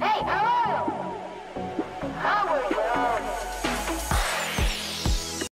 Hey, hello!